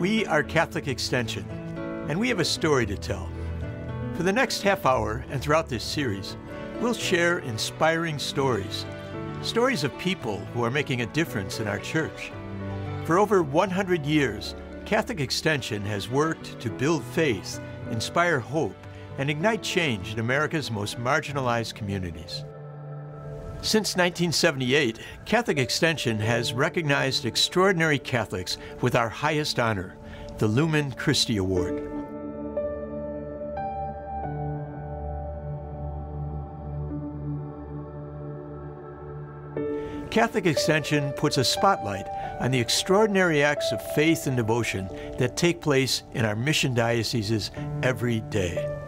We are Catholic Extension, and we have a story to tell. For the next half hour and throughout this series, we'll share inspiring stories stories of people who are making a difference in our church. For over 100 years, Catholic Extension has worked to build faith, inspire hope, and ignite change in America's most marginalized communities. Since 1978, Catholic Extension has recognized extraordinary Catholics with our highest honor, the Lumen Christi Award. Catholic Extension puts a spotlight on the extraordinary acts of faith and devotion that take place in our mission dioceses every day.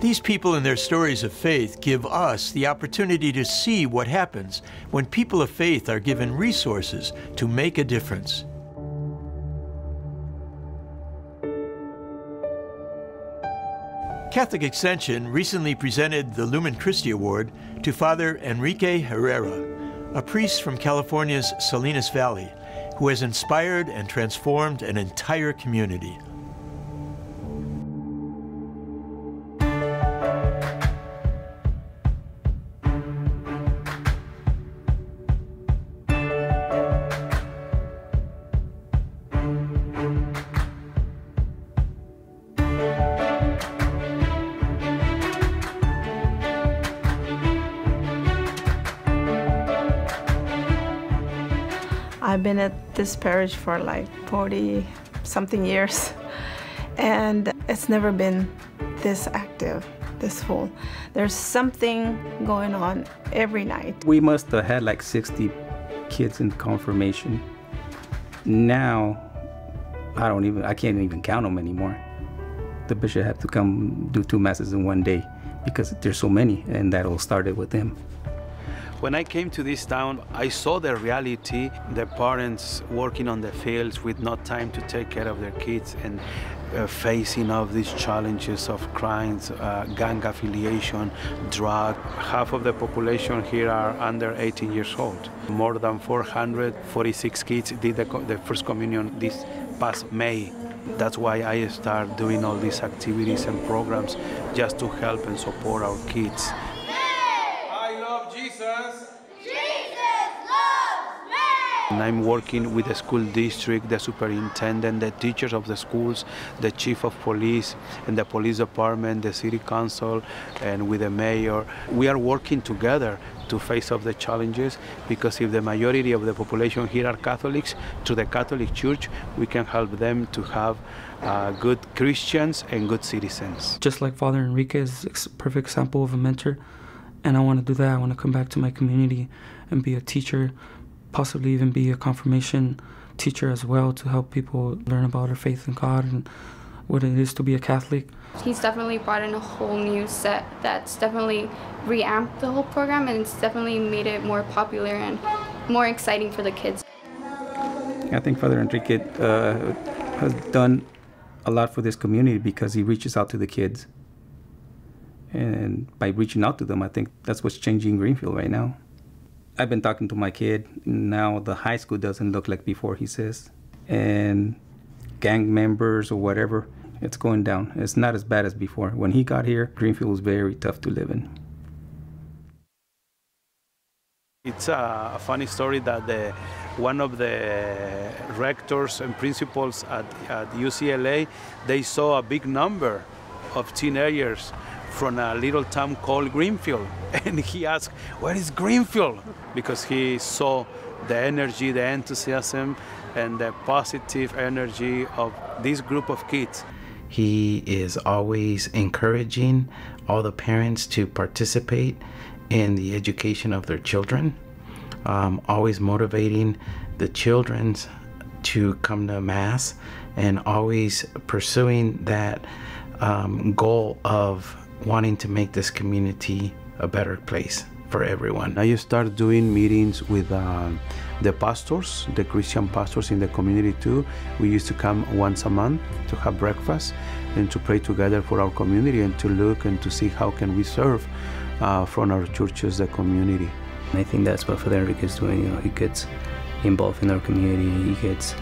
These people and their stories of faith give us the opportunity to see what happens when people of faith are given resources to make a difference. Catholic Extension recently presented the Lumen Christi Award to Father Enrique Herrera, a priest from California's Salinas Valley, who has inspired and transformed an entire community. I've been at this parish for like 40 something years, and it's never been this active, this full. There's something going on every night. We must have had like 60 kids in confirmation. Now, I don't even, I can't even count them anymore. The bishop had to come do two masses in one day because there's so many, and that all started with him. When I came to this town, I saw the reality, the parents working on the fields with no time to take care of their kids and uh, facing of these challenges of crimes, uh, gang affiliation, drug. Half of the population here are under 18 years old. More than 446 kids did the, the first communion this past May. That's why I start doing all these activities and programs just to help and support our kids. And I'm working with the school district, the superintendent, the teachers of the schools, the chief of police, and the police department, the city council, and with the mayor. We are working together to face off the challenges because if the majority of the population here are Catholics, through the Catholic Church, we can help them to have uh, good Christians and good citizens. Just like Father Enrique is a perfect example of a mentor, and I want to do that. I want to come back to my community and be a teacher possibly even be a confirmation teacher as well to help people learn about their faith in God and what it is to be a Catholic. He's definitely brought in a whole new set that's definitely reamped the whole program and it's definitely made it more popular and more exciting for the kids. I think Father Enrique uh, has done a lot for this community because he reaches out to the kids. And by reaching out to them, I think that's what's changing Greenfield right now. I've been talking to my kid. Now the high school doesn't look like before, he says. And gang members or whatever, it's going down. It's not as bad as before. When he got here, Greenfield was very tough to live in. It's a, funny story that the, one of the rectors and principals at, at UCLA, they saw a big number of teenagers from a little town called Greenfield. And he asked, Where is Greenfield? Because he saw the energy, the enthusiasm, and the positive energy of this group of kids. He is always encouraging all the parents to participate in the education of their children, um, always motivating the children to come to Mass, and always pursuing that um, goal of wanting to make this community a better place for everyone. I started doing meetings with uh, the pastors, the Christian pastors in the community too. We used to come once a month to have breakfast and to pray together for our community and to look and to see how can we serve uh, from our churches the community. I think that's what Father Enrique is doing. You know, he gets involved in our community. He gets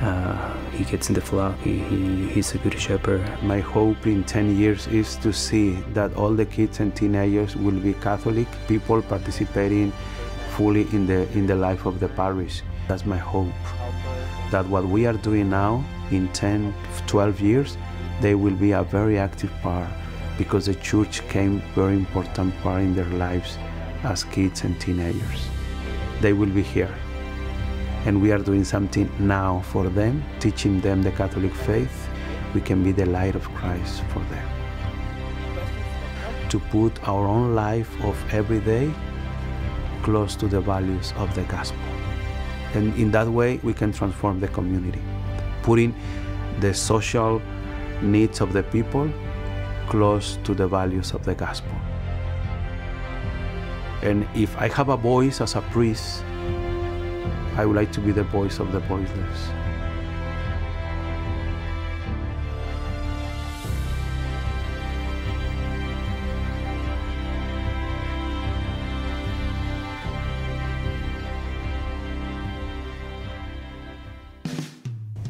uh, he gets in the flock. He, he, he's a good shepherd. My hope in 10 years is to see that all the kids and teenagers will be Catholic people participating fully in the in the life of the parish. That's my hope. That what we are doing now in 10, 12 years, they will be a very active part because the church came very important part in their lives as kids and teenagers. They will be here. And we are doing something now for them, teaching them the Catholic faith. We can be the light of Christ for them. To put our own life of every day close to the values of the gospel. And in that way, we can transform the community, putting the social needs of the people close to the values of the gospel. And if I have a voice as a priest, I would like to be the voice of the voiceless.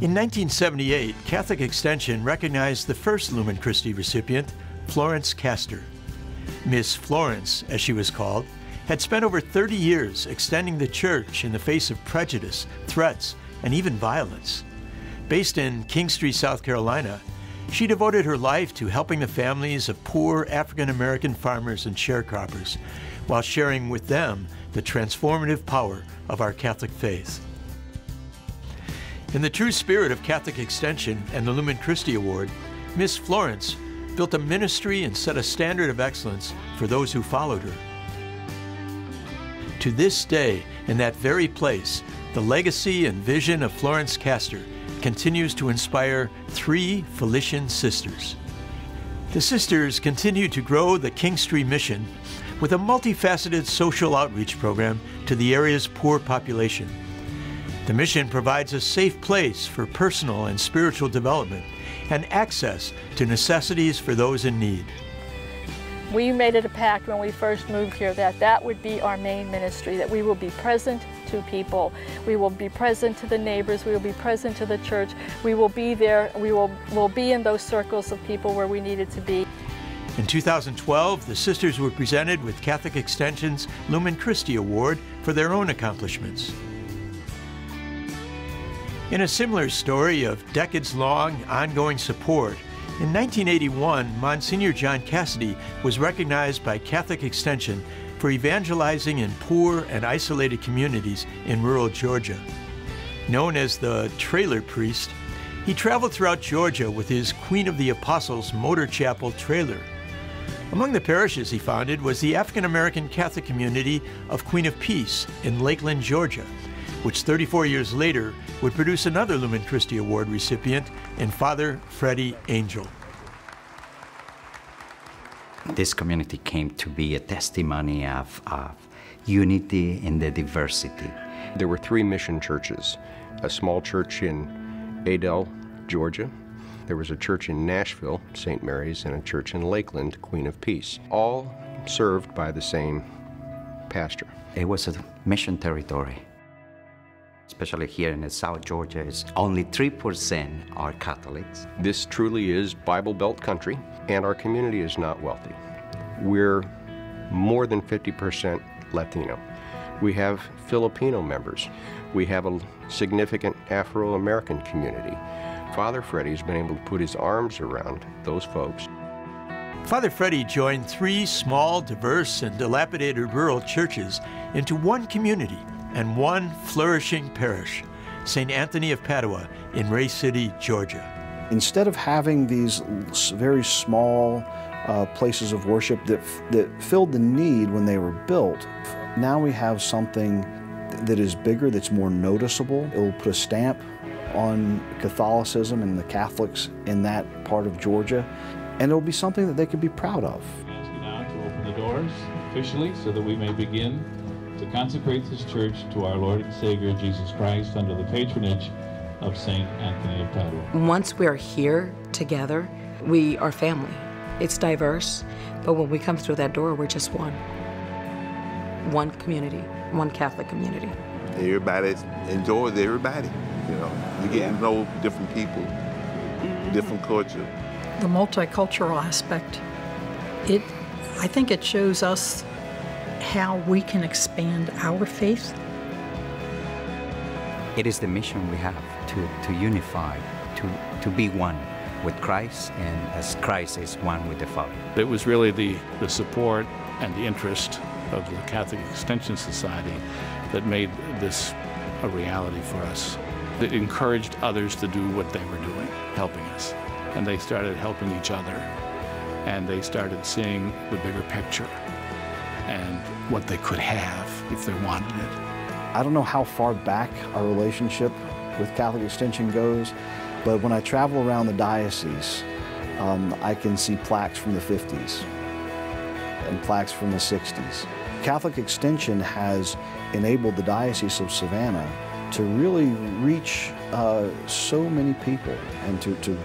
In 1978, Catholic Extension recognized the first Lumen Christi recipient, Florence Castor. Miss Florence, as she was called, had spent over 30 years extending the church in the face of prejudice, threats, and even violence. Based in Kingstree, South Carolina, she devoted her life to helping the families of poor African American farmers and sharecroppers while sharing with them the transformative power of our Catholic faith. In the true spirit of Catholic Extension and the Lumen Christi Award, Miss Florence built a ministry and set a standard of excellence for those who followed her. To this day, in that very place, the legacy and vision of Florence Castor continues to inspire three Felician sisters. The sisters continue to grow the Kingstree mission with a multifaceted social outreach program to the area's poor population. The mission provides a safe place for personal and spiritual development and access to necessities for those in need. We made it a pact when we first moved here that that would be our main ministry, that we will be present to people. We will be present to the neighbors. We will be present to the church. We will be there. We will, will be in those circles of people where we needed to be. In 2012, the sisters were presented with Catholic Extension's Lumen Christi Award for their own accomplishments. In a similar story of decades long ongoing support, in 1981, Monsignor John Cassidy was recognized by Catholic Extension for evangelizing in poor and isolated communities in rural Georgia. Known as the Trailer Priest, he traveled throughout Georgia with his Queen of the Apostles Motor Chapel trailer. Among the parishes he founded was the African American Catholic community of Queen of Peace in Lakeland, Georgia, which 34 years later would produce another Lumen Christi Award recipient in Father Freddie Angel. This community came to be a testimony of, of unity in the diversity. There were three mission churches a small church in Adel, Georgia. There was a church in Nashville, St. Mary's, and a church in Lakeland, Queen of Peace, all served by the same pastor. It was a mission territory especially here in South Georgia, is only 3% are Catholics. This truly is Bible Belt country, and our community is not wealthy. We're more than 50% Latino. We have Filipino members. We have a significant Afro American community. Father Freddie's been able to put his arms around those folks. Father Freddie joined three small, diverse, and dilapidated rural churches into one community and one flourishing parish, St. Anthony of Padua in Ray City, Georgia. Instead of having these very small uh, places of worship that, that filled the need when they were built, now we have something that is bigger, that's more noticeable. It will put a stamp on Catholicism and the Catholics in that part of Georgia, and it will be something that they can be proud of. Ask you now to open the doors officially so that we may begin to consecrate this church to our Lord and Savior Jesus Christ under the patronage of St. Anthony of Padua. Once we're here together, we are family. It's diverse, but when we come through that door, we're just one. one community, one Catholic community. Everybody enjoys everybody. You know, you get to know different people, different culture. The multicultural aspect, it, I think it shows us how we can expand our faith. It is the mission we have to, to unify, to, to be one with Christ and as Christ is one with the Father. It was really the, the support and the interest of the Catholic Extension Society that made this a reality for us. It encouraged others to do what they were doing, helping us. And they started helping each other. And they started seeing the bigger picture and what they could have if they wanted it. I don't know how far back our relationship with Catholic Extension goes, but when I travel around the diocese, um, I can see plaques from the 50s and plaques from the 60s. Catholic Extension has enabled the Diocese of Savannah to really reach uh, so many people and to, to,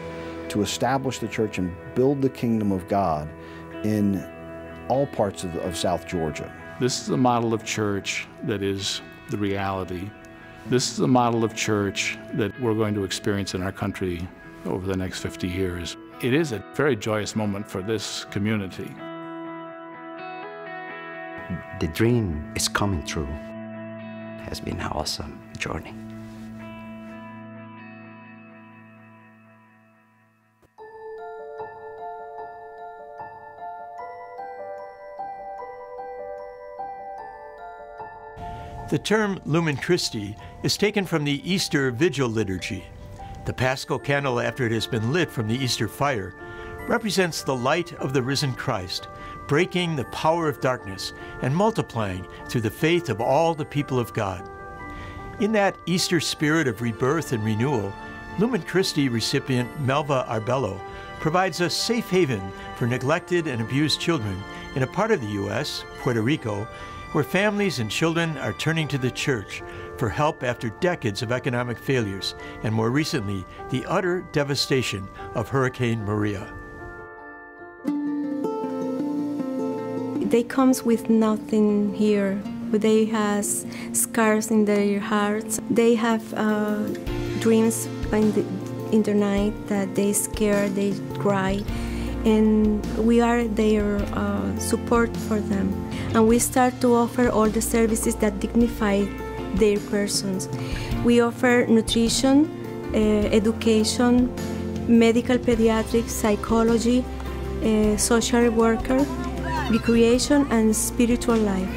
to establish the church and build the kingdom of God in all parts of, of South Georgia. This is a model of church that is the reality. This is a model of church that we're going to experience in our country over the next 50 years. It is a very joyous moment for this community. The dream is coming true. It has been an awesome journey. The term Lumen Christi is taken from the Easter Vigil liturgy. The paschal candle, after it has been lit from the Easter fire, represents the light of the risen Christ, breaking the power of darkness and multiplying through the faith of all the people of God. In that Easter spirit of rebirth and renewal, Lumen Christi recipient Melva Arbello provides a safe haven for neglected and abused children in a part of the U.S., Puerto Rico, where families and children are turning to the church for help after decades of economic failures and more recently, the utter devastation of Hurricane Maria. They comes with nothing here. But they has scars in their hearts. They have uh, dreams in the, in the night that they scare, they cry, and we are their uh, support for them. And we start to offer all the services that dignify their persons. We offer nutrition, uh, education, medical pediatrics, psychology, uh, social worker, recreation, and spiritual life.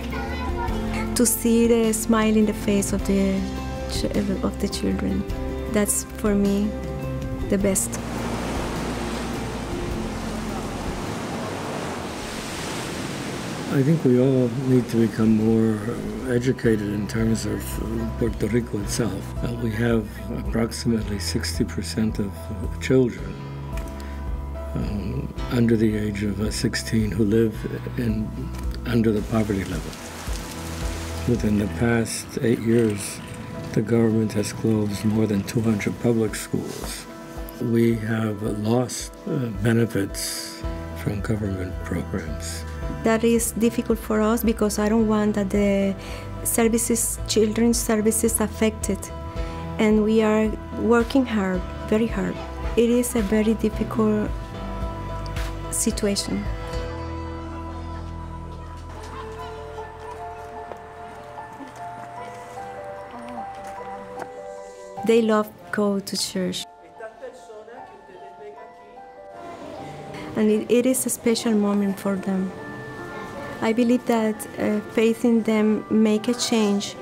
To see the smile in the face of the of the children, that's for me the best. I think we all need to become more educated in terms of Puerto Rico itself. Uh, we have approximately 60% of children um, under the age of uh, 16 who live in under the poverty level. Within the past eight years, the government has closed more than 200 public schools. We have lost uh, benefits from government programs that is difficult for us because I don't want that the services, children's services affected. And we are working hard, very hard. It is a very difficult situation. They love go to church. And it, it is a special moment for them. I believe that uh, faith in them make a change,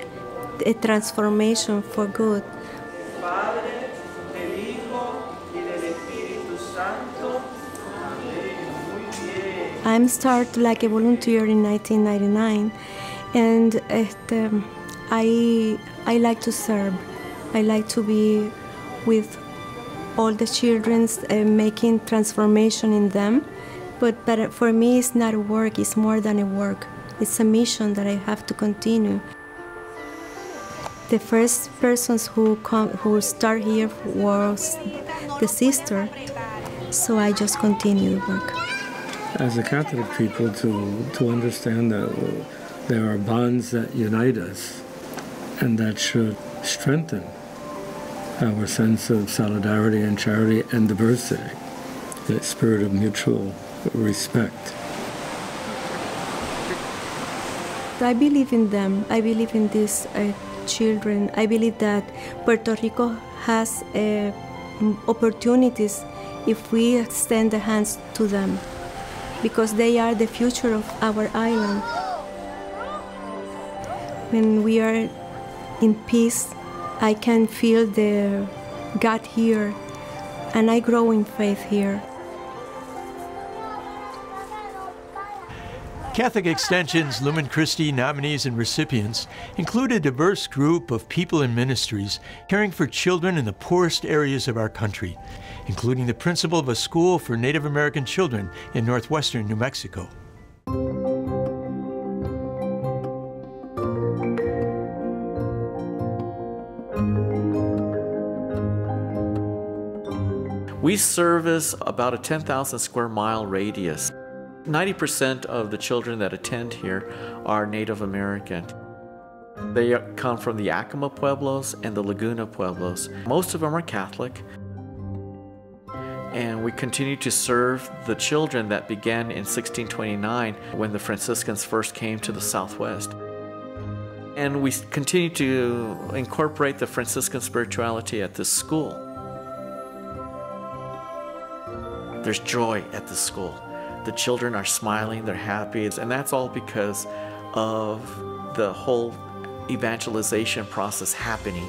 a transformation for good. I'm started like a volunteer in 1999, and um, I I like to serve. I like to be with all the children, uh, making transformation in them. But, but for me, it's not a work, it's more than a work. It's a mission that I have to continue. The first persons who, come, who start here was the sister, so I just continue the work. As a Catholic people, to, to understand that There are bonds that unite us and that should strengthen our sense of solidarity and charity and diversity, the spirit of mutual respect. I believe in them. I believe in these uh, children. I believe that Puerto Rico has uh, opportunities if we extend the hands to them because they are the future of our island. When we are in peace, I can feel the God here and I grow in faith here. Catholic Extension's Lumen Christi nominees and recipients include a diverse group of people and ministries caring for children in the poorest areas of our country, including the principal of a school for Native American children in northwestern New Mexico. We service about a 10,000 square mile radius. 90% of the children that attend here are Native American. They come from the Acoma Pueblos and the Laguna Pueblos. Most of them are Catholic. And we continue to serve the children that began in 1629 when the Franciscans first came to the Southwest. And we continue to incorporate the Franciscan spirituality at this school. There's joy at the school. The children are smiling, they're happy, and that's all because of the whole evangelization process happening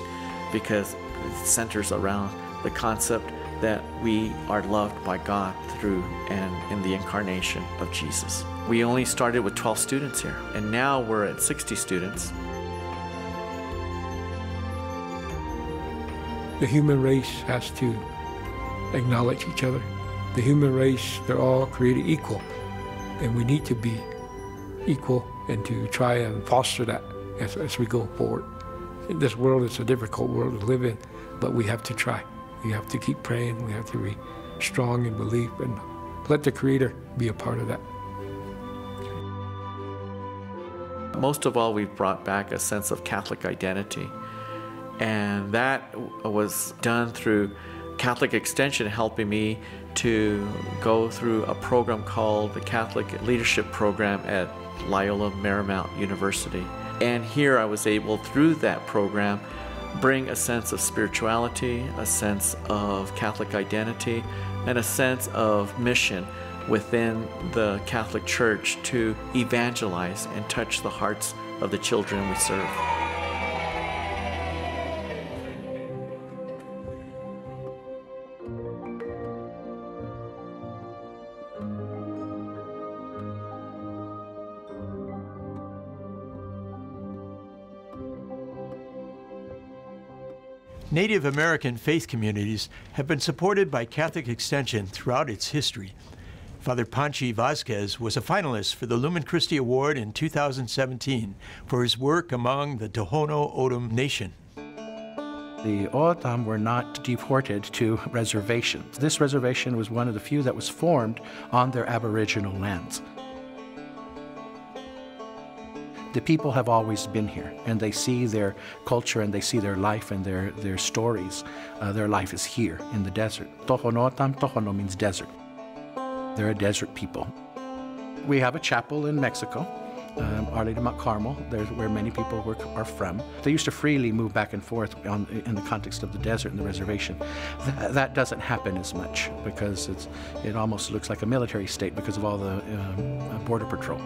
because it centers around the concept that we are loved by God through and in the incarnation of Jesus. We only started with 12 students here, and now we're at 60 students. The human race has to acknowledge each other the human race, they're all created equal. And we need to be equal and to try and foster that as, as we go forward. This world is a difficult world to live in, but we have to try. We have to keep praying. We have to be strong in belief and let the Creator be a part of that. Most of all, we've brought back a sense of Catholic identity. And that was done through Catholic Extension helping me to go through a program called the Catholic Leadership Program at Loyola Marymount University. And here I was able, through that program, bring a sense of spirituality, a sense of Catholic identity, and a sense of mission within the Catholic Church to evangelize and touch the hearts of the children we serve. Native American faith communities have been supported by Catholic Extension throughout its history. Father Panchi Vasquez was a finalist for the Lumen Christi Award in 2017 for his work among the Tohono O'odham Nation. The O'odham were not deported to reservations. This reservation was one of the few that was formed on their Aboriginal lands the people have always been here and they see their culture and they see their life and their, their stories. Uh, their life is here in the desert. Tohono O'odham, Tohono means desert. They're a desert people. We have a chapel in Mexico, um, Our Lady Mount Carmel, there's where many people are from. They used to freely move back and forth on, in the context of the desert and the reservation. Th that doesn't happen as much because it's, it almost looks like a military state because of all the um, border patrol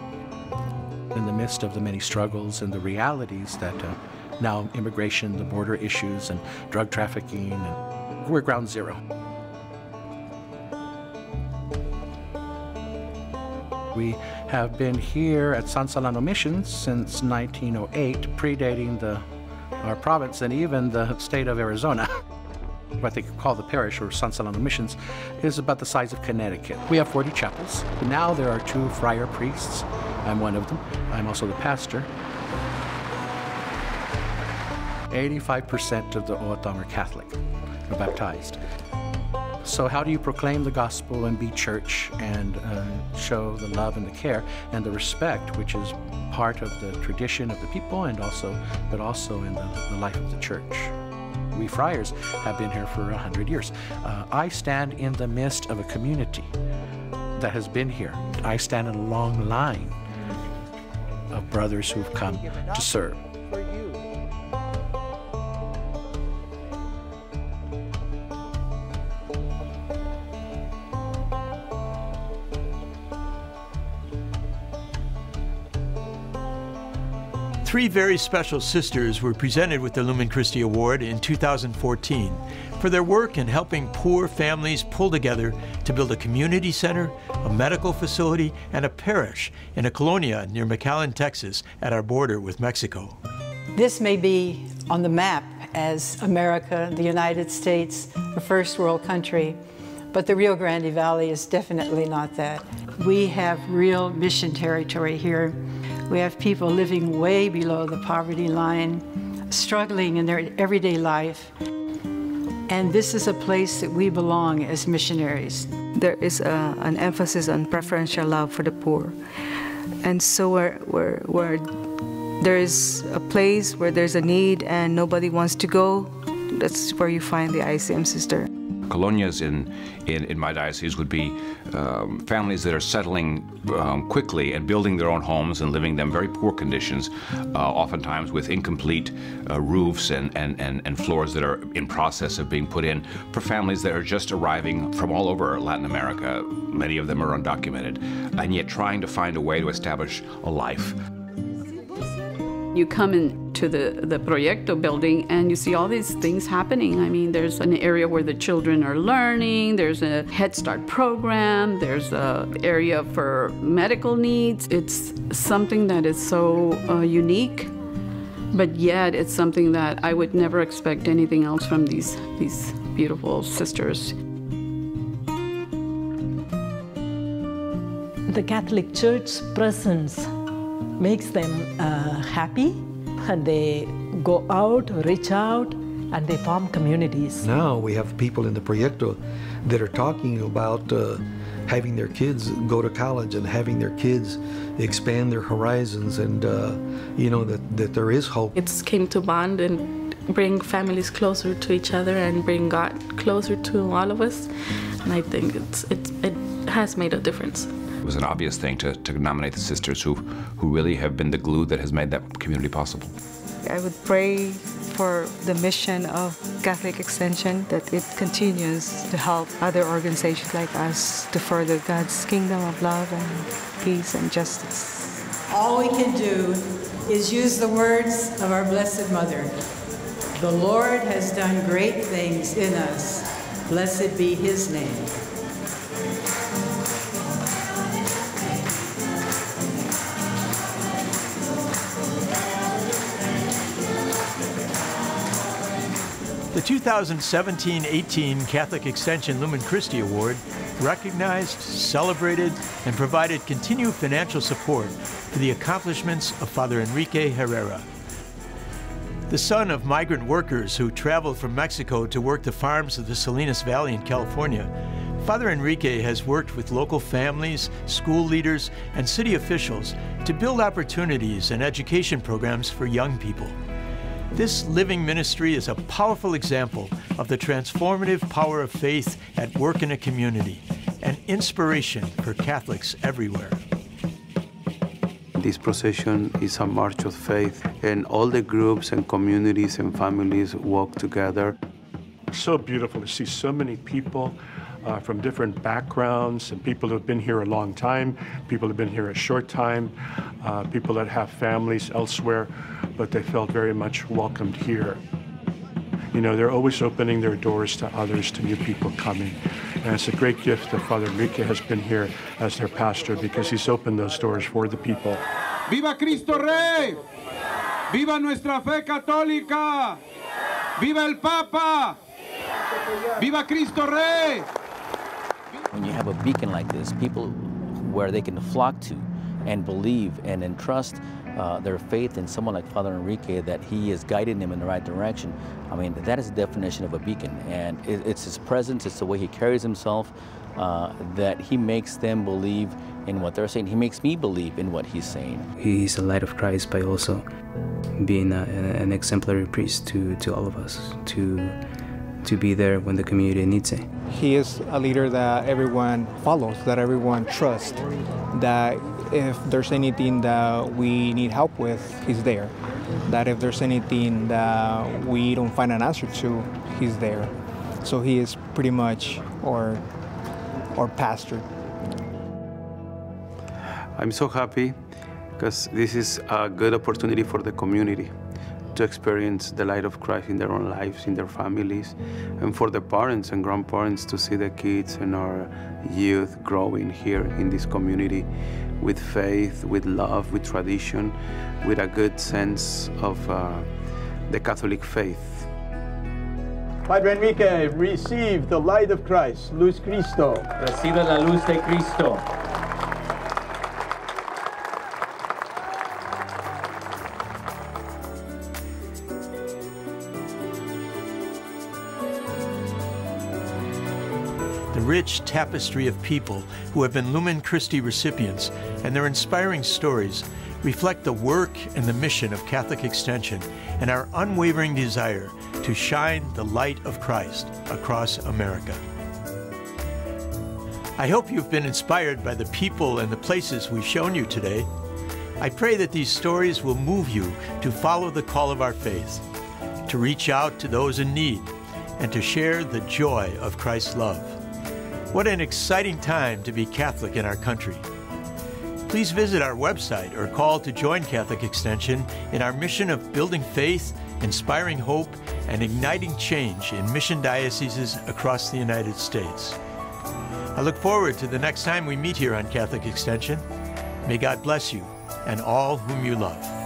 in the midst of the many struggles and the realities that uh, now immigration, the border issues, and drug trafficking, and we're ground zero. We have been here at San Solano Missions since 1908, predating the, our province and even the state of Arizona. what they call the parish or San Solano Missions is about the size of Connecticut. We have 40 chapels. Now there are two friar priests I'm one of them. I'm also the pastor. 85% of the O'odham are Catholic, are baptized. So, how do you proclaim the gospel and be church and uh, show the love and the care and the respect, which is part of the tradition of the people and also, but also in the, the life of the church? We friars have been here for a hundred years. Uh, I stand in the midst of a community that has been here. I stand in a long line of brothers who've come to serve. Three very special sisters were presented with the Lumen Christi Award in 2014 for their work in helping poor families pull together to build a community center, a medical facility, and a parish in a colonia near McAllen, Texas, at our border with Mexico. This may be on the map as America, the United States, a first world country, but the Rio Grande Valley is definitely not that. We have real mission territory here. We have people living way below the poverty line, struggling in their everyday life. And this is a place that we belong as missionaries. There is a, an emphasis on preferential love for the poor. And so where, where, where there is a place where there's a need and nobody wants to go, that's where you find the ICM sister. Colonias in, in, in my diocese would be um, families that are settling um, quickly and building their own homes and living them very poor conditions, uh, oftentimes with incomplete uh, roofs and, and, and, and floors that are in process of being put in for families that are just arriving from all over Latin America. Many of them are undocumented, and yet trying to find a way to establish a life. You come into the, the Proyecto building and you see all these things happening. I mean, there's an area where the children are learning, there's a Head Start program, there's an area for medical needs. It's something that is so uh, unique, but yet it's something that I would never expect anything else from these, these beautiful sisters. The Catholic Church presence makes them uh, happy and they go out, reach out, and they form communities. Now we have people in the Proyecto that are talking about uh, having their kids go to college and having their kids expand their horizons and, uh, you know, that, that there is hope. It's came to bond and bring families closer to each other and bring God closer to all of us. And I think it's, it's, it has made a difference. It was an obvious thing to, to nominate the sisters who, who really have been the glue that has made that community possible. I would pray for the mission of Catholic Extension that it continues to help other organizations like us to further God's kingdom of love and peace and justice. All we can do is use the words of our Blessed Mother. The Lord has done great things in us. Blessed be his name. The 2017-18 Catholic Extension Lumen Christi Award recognized, celebrated, and provided continued financial support for the accomplishments of Father Enrique Herrera. The son of migrant workers who traveled from Mexico to work the farms of the Salinas Valley in California, Father Enrique has worked with local families, school leaders, and city officials to build opportunities and education programs for young people. This living ministry is a powerful example of the transformative power of faith at work in a community, an inspiration for Catholics everywhere. This procession is a march of faith, and all the groups and communities and families walk together. So beautiful to see so many people uh, from different backgrounds and people who have been here a long time, people who have been here a short time, uh, people that have families elsewhere, but they felt very much welcomed here. You know, they're always opening their doors to others, to new people coming. And it's a great gift that Father Enrique has been here as their pastor because he's opened those doors for the people. ¡Viva Cristo Rey! ¡Viva nuestra fe católica! ¡Viva el Papa! ¡Viva Cristo Rey! When you have a beacon like this, people where they can flock to and believe and entrust uh, their faith in someone like Father Enrique, that he is guiding them in the right direction, I mean, that is the definition of a beacon. And it, it's his presence, it's the way he carries himself, uh, that he makes them believe in what they're saying. He makes me believe in what he's saying. He's the light of Christ by also being a, an exemplary priest to, to all of us, to, to be there when the community needs it. He is a leader that everyone follows, that everyone trusts, that if there's anything that we need help with, he's there. That if there's anything that we don't find an answer to, he's there. So he is pretty much our, our pastor. I'm so happy because this is a good opportunity for the community to experience the light of Christ in their own lives, in their families, and for the parents and grandparents to see the kids and our youth growing here in this community with faith, with love, with tradition, with a good sense of uh, the Catholic faith. Padre Enrique, receive the light of Christ, Luz Cristo. Recibe la luz de Cristo. Rich tapestry of people who have been Lumen Christi recipients and their inspiring stories reflect the work and the mission of Catholic Extension and our unwavering desire to shine the light of Christ across America. I hope you've been inspired by the people and the places we've shown you today. I pray that these stories will move you to follow the call of our faith, to reach out to those in need, and to share the joy of Christ's love. What an exciting time to be Catholic in our country. Please visit our website or call to join Catholic Extension in our mission of building faith, inspiring hope, and igniting change in mission dioceses across the United States. I look forward to the next time we meet here on Catholic Extension. May God bless you and all whom you love.